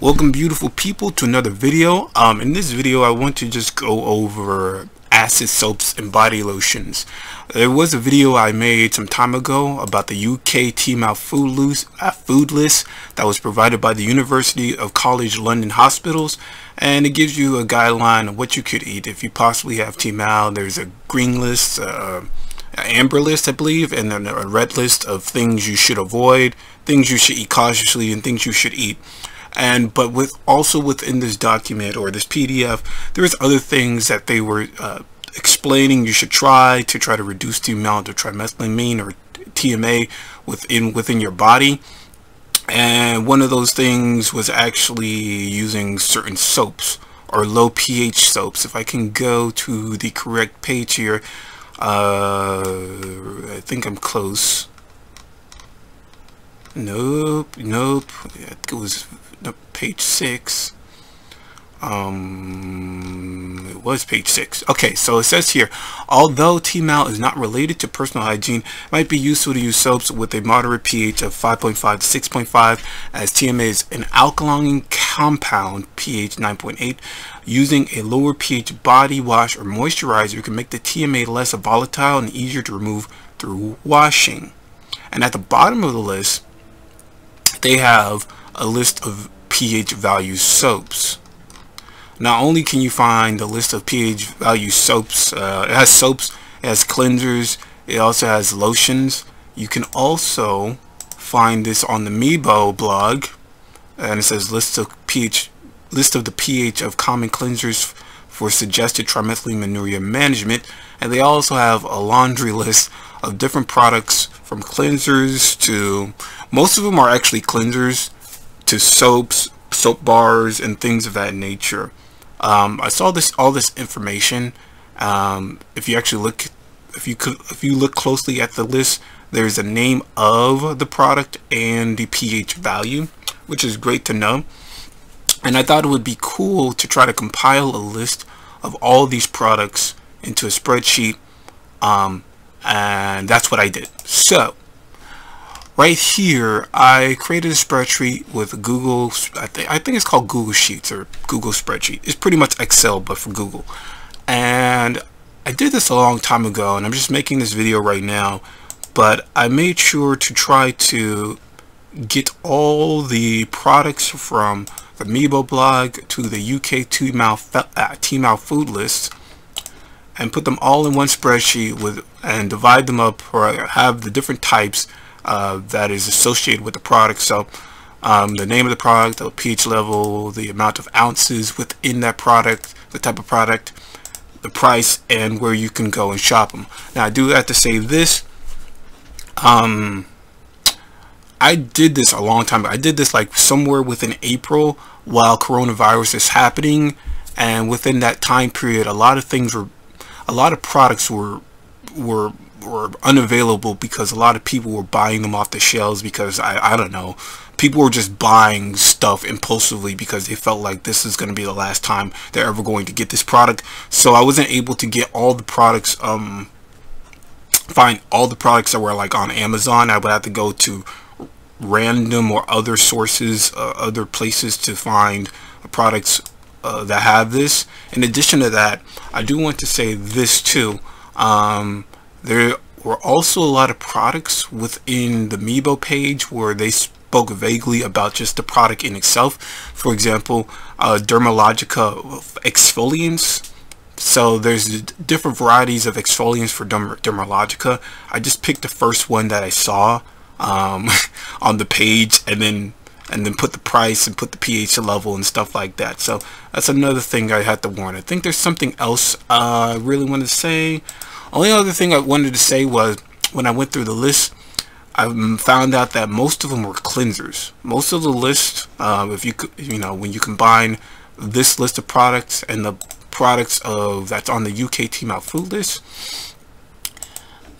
Welcome beautiful people to another video. Um, in this video I want to just go over acid soaps and body lotions. There was a video I made some time ago about the UK TMAU food, loose, uh, food list that was provided by the University of College London Hospitals and it gives you a guideline of what you could eat if you possibly have TMAU. There's a green list, uh, amber list I believe and then a red list of things you should avoid, things you should eat cautiously and things you should eat and but with also within this document or this PDF there's other things that they were uh, explaining you should try to try to reduce the amount of trimethylamine or TMA within within your body. And one of those things was actually using certain soaps or low pH soaps. If I can go to the correct page here uh, I think I'm close nope nope. It was page 6 um it was page 6 okay so it says here although TMAU is not related to personal hygiene it might be useful to use soaps with a moderate pH of 5.5 to 6.5 as TMA is an alkaline compound pH 9.8 using a lower pH body wash or moisturizer can make the TMA less volatile and easier to remove through washing. And at the bottom of the list they have a list of pH value soaps. Not only can you find a list of pH value soaps, uh, it has soaps, it has cleansers, it also has lotions. You can also find this on the MEBO blog, and it says list of pH, list of the pH of common cleansers for suggested trimethylamine management, and they also have a laundry list of different products from cleansers to most of them are actually cleansers to soaps, soap bars, and things of that nature. Um, I saw this all this information. Um, if you actually look, if you could, if you look closely at the list, there's a name of the product and the pH value, which is great to know. And I thought it would be cool to try to compile a list of all these products into a spreadsheet. Um, and that's what I did. So right here I created a spreadsheet with Google I think I think it's called Google Sheets or Google spreadsheet. It's pretty much Excel but for Google. And I did this a long time ago and I'm just making this video right now but I made sure to try to get all the products from the MEBO blog to the UK TMAU, uh, food list and put them all in one spreadsheet with and divide them up or have the different types uh, that is associated with the product. So um, the name of the product, the pH level, the amount of ounces within that product, the type of product, the price, and where you can go and shop them. Now I do have to say this. Um, I did this a long time ago. I did this like somewhere within April while coronavirus is happening and within that time period a lot of things were a lot of products were were were unavailable because a lot of people were buying them off the shelves because I, I don't know. People were just buying stuff impulsively because they felt like this is going to be the last time they're ever going to get this product. So I wasn't able to get all the products um find all the products that were like on Amazon. I would have to go to random or other sources uh, other places to find products uh, that have this in addition to that I do want to say this too um, there were also a lot of products within the MEBO page where they spoke vaguely about just the product in itself. For example, uh, Dermalogica exfoliants. So there's different varieties of exfoliants for Derm Dermalogica. I just picked the first one that I saw um, on the page and then and then put the price and put the pH level and stuff like that. So that's another thing I had to warn. I think there's something else uh, I really wanted to say. Only other thing I wanted to say was when I went through the list, I found out that most of them were cleansers. Most of the list, um, if you you know when you combine this list of products and the products of that's on the UK TMAU food list,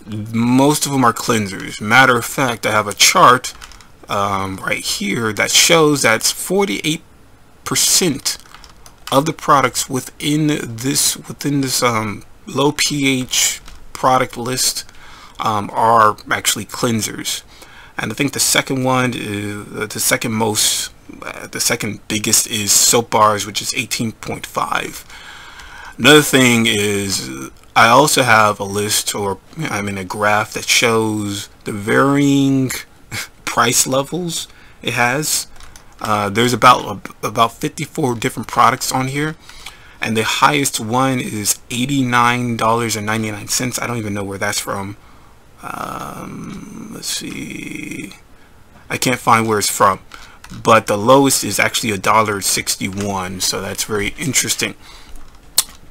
most of them are cleansers. Matter of fact, I have a chart um, right here that shows that's 48% of the products within this within this um, low pH product list um, are actually cleansers. And I think the second one is the second most Uh, the second biggest is soap bars, which is 18.5. Another thing is I also have a list or I mean a graph that shows the varying price levels it has. Uh, there's about about 54 different products on here and the highest one is $89.99 I don't even know where that's from. Um, let's see. I can't find where it's from but the lowest is actually a dollar 61 so that's very interesting.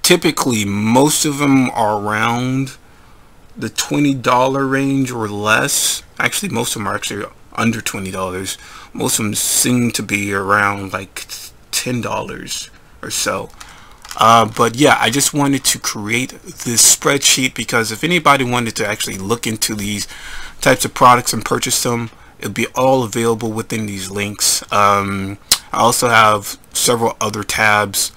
Typically most of them are around the $20 range or less actually most of them are actually under $20 most of them seem to be around like $10 or so uh, but yeah, I just wanted to create this spreadsheet because if anybody wanted to actually look into these types of products and purchase them, it'll be all available within these links. Um, I also have several other tabs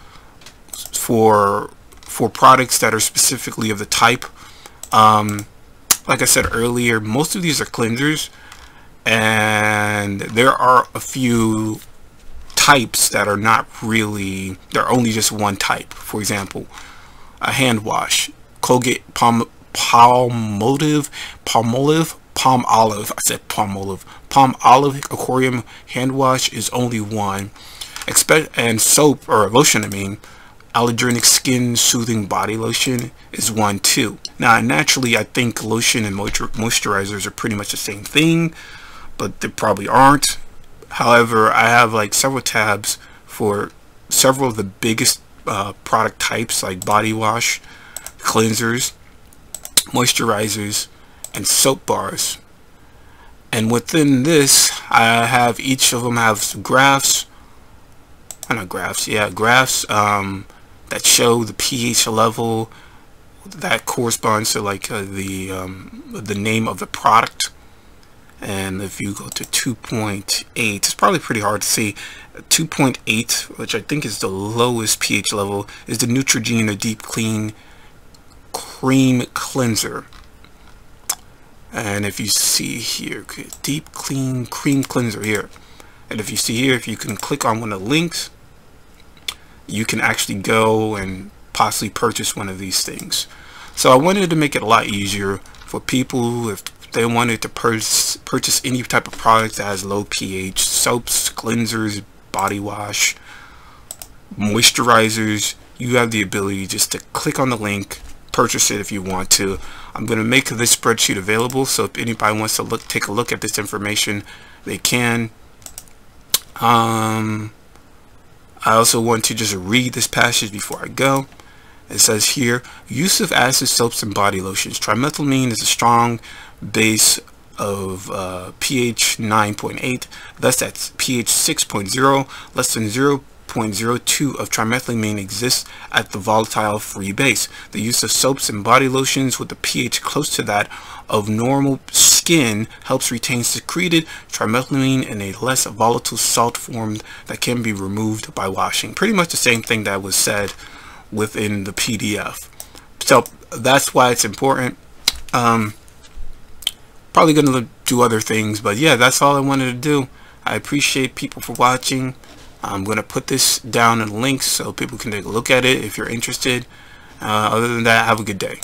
for for products that are specifically of the type. Um, like I said earlier, most of these are cleansers and there are a few types that are not really, they're only just one type. For example, a hand wash, Colgate Palm, Palmolive, Palm Olive, palm olive. I said Palm Olive, Palm Olive Aquarium hand wash is only one. Expect and soap or lotion, I mean, allergenic skin soothing body lotion is one too. Now, naturally, I think lotion and moisturizers are pretty much the same thing, but they probably aren't. However, I have like several tabs for several of the biggest uh, product types like body wash, cleansers, moisturizers, and soap bars. And within this, I have each of them have graphs, uh, not graphs, yeah, graphs um, that show the pH level that corresponds to like uh, the um, the name of the product. And if you go to 2.8 it's probably pretty hard to see. 2.8 which I think is the lowest pH level is the Neutrogena Deep Clean Cream Cleanser. And if you see here Deep Clean Cream Cleanser here. And if you see here if you can click on one of the links you can actually go and possibly purchase one of these things so I wanted to make it a lot easier for people if they wanted to purchase, purchase any type of product that has low pH, soaps, cleansers, body wash, moisturizers, you have the ability just to click on the link, purchase it if you want to. I'm going to make this spreadsheet available so if anybody wants to look, take a look at this information, they can. Um, I also want to just read this passage before I go. It says here, use of acid soaps and body lotions. Trimethylamine is a strong base of uh, pH 9.8, thus at pH 6.0, less than 0.02 of trimethylamine exists at the volatile free base. The use of soaps and body lotions with a pH close to that of normal skin helps retain secreted trimethylamine in a less volatile salt form that can be removed by washing. Pretty much the same thing that was said within the PDF. So that's why it's important. Um, probably going to do other things, but yeah, that's all I wanted to do. I appreciate people for watching. I'm going to put this down in links so people can take a look at it if you're interested. Uh, other than that, have a good day.